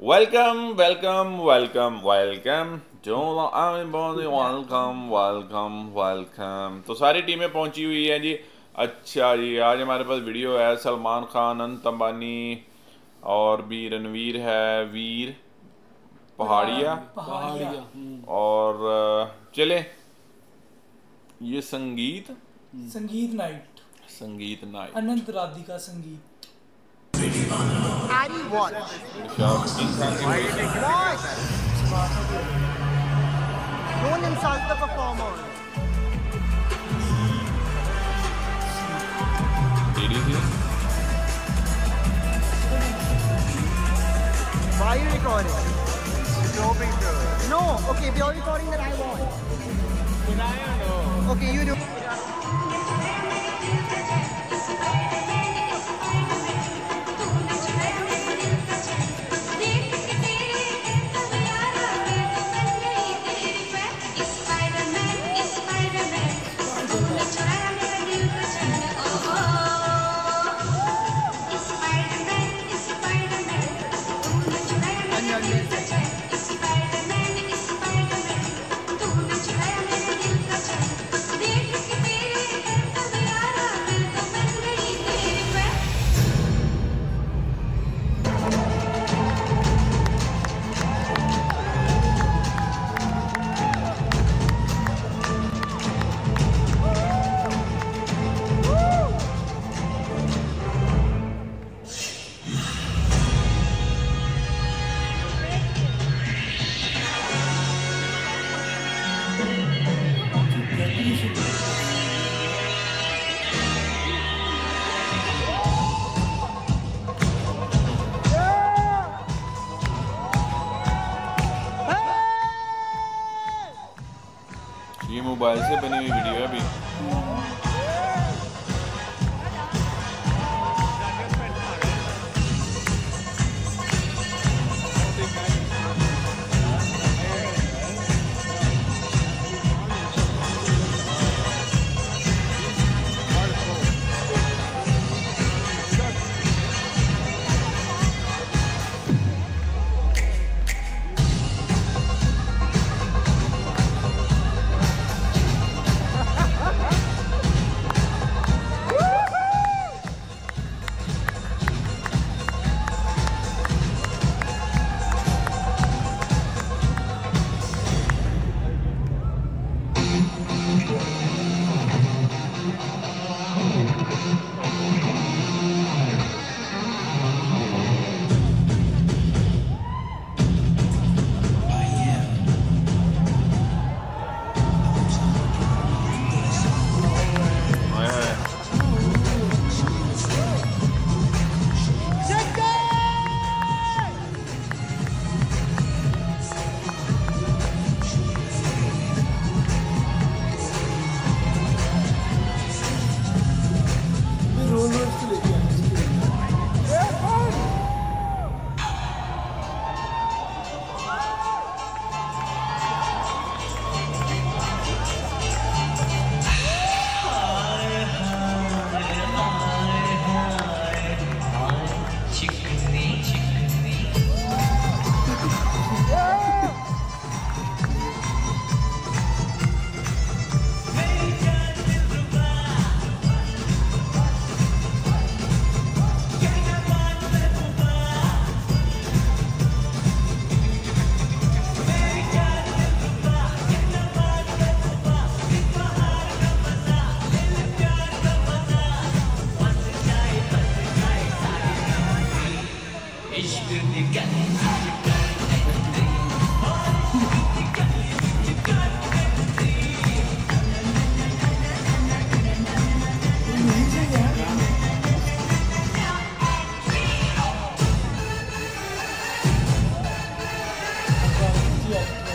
Welcome welcome welcome welcome जो welcome welcome welcome तो सारी टीमें पहुँची हुई हैं जी। अच्छा जी आज हमारे पास वीडियो है सलमान खान अनंत अंबानी और भी रणवीर है वीर पहाड़िया। पहाड़िया और चले। ये संगीत? संगीत नाइट। संगीत नाइट। अनंत राधिका संगीत। How do you watch? Watch! Don't insult the performer. Did you hear? Why are you recording? No big deal. No, okay, we are recording, then I want. I. Okay, you do. Mobile से बनी हुई video है अभी। 我。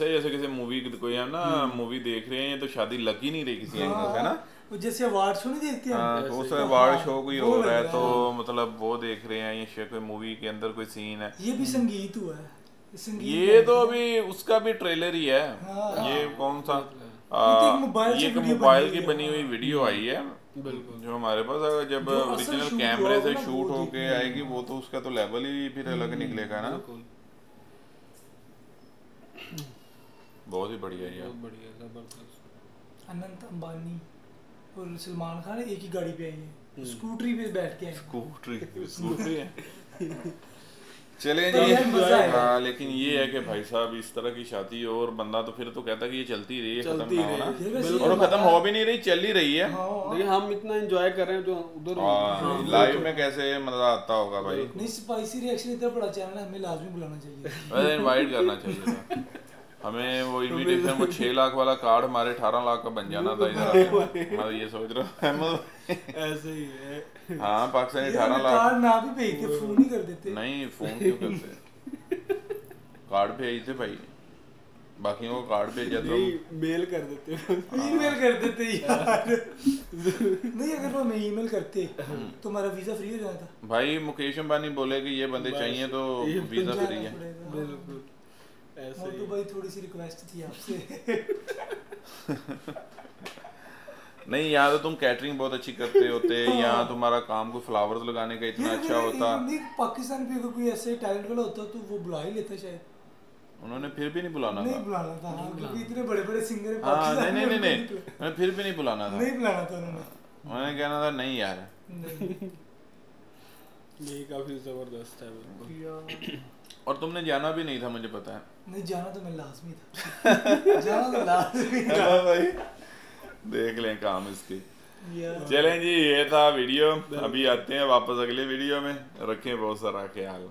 ऐसा ही जैसे किसी movie कोई हम ना मूवी देख रहे हैं तो शादी लग ही नहीं रही किसी एंगल से ना? जैसे अवार्ड शो नहीं देखते हाँ। हम तो उस अवार्ड शो कोई हो रहा है तो मतलब वो देख रहे हैं ये कोई मूवी के अंदर कोई सीन है। ये भी संगीत हुआ है। ये तो अभी उसका भी ट्रेलर ही है। हाँ। ये कौन सा? तो एक आ, मोबाइल ये एक मोबाइल की बनी हुई वीडियो आई है बिल्कुल। जो हमारे पास अगर जब ओरिजिनल कैमरे से शूट होके आएगी वो तो उसका तो लेवल ही फिर अलग निकलेगा ना। बिल्कुल। बहुत ही बढ़िया है बहुत बढ़िया ज़बरदस्त। अनंत अंबानी और सलमान खान एक ही गाड़ी पे आई है। स्कूटरी पे बैठ के स्कूटरी स्कूटरी है। चले तो जी। हाँ लेकिन ये है कि भाई साहब इस तरह की शादी हो और बंदा तो फिर तो कहता कि ये चलती रही है खत्म ना हो ना। है। ये वैसे बिल्कुल। और खत्म हो भी नहीं रही चल ही रही है। हाँ। देखिए हम इतना एंजॉय कर रहे हैं जो उधर हाँ लाइव में कैसे मज़ा आता होगा भाई। नहीं स्पाइसी रिएक्शन इतना बड़ा चैनल है हमें लाजमी बुलाना चाहिए। इनवाइट करना चाहिए हमें वो इनविटेशन वो छह लाख वाला कार्ड हमारे अठारह लाख का बन जाना था इधर। मैं ये सोच रहा हूँ ऐसे ही है। हाँ पाकिस्तानी अठारह लाख। कार्ड ना भी भेजते फ़ोन ही कर देते। नहीं फ़ोन क्यों करते? कार्ड भेजते भाई। बाकियों को कार्ड भेजा तो नहीं मेल कर देते। हैं। ईमेल कर देते यार। नहीं अगर वो हमें ईमेल करते तो हमारा वीज़ा फ्री हो जाता। भाई मुकेश अंबानी बोले कि ये बंदे चाहिए तो वीज़ा फ्री है। बिल्कुल। ऐसे मोटू भाई थोड़ी सी रिक्वेस्ट थी आपसे। नहीं यहाँ तो तुम कैटरिंग बहुत अच्छी करते होते यहाँ तुम्हारा काम को फ्लावर्स लगाने का इतना अच्छा होता। नहीं पाकिस्तान अगर कोई ऐसे टैलेंट वाला होता तो वो बुला ही लेता शायद। उन्होंने फिर भी नहीं बुलाना नहीं बुलाना था हाँ क्योंकि इतने बड़े बड़े सिंगर है हाँ नहीं नहीं नहीं उनको उन्होंने फिर भी नहीं बुलाना था। नहीं बुलाना था उन्होंने। उन्होंने कहना था नहीं यार। नहीं। ये काफ़ी ज़बरदस्त है बिल्कुल। और तुमने जाना भी नहीं था मुझे पता है। नहीं जाना तो मैं लाजमी था। जाना तो लाजमी था। हाँ भाई देख लें काम इसके। चलें जी ये था वीडियो। अभी आते हैं वापस अगले वीडियो में। रखें बहुत सारा ख्याल।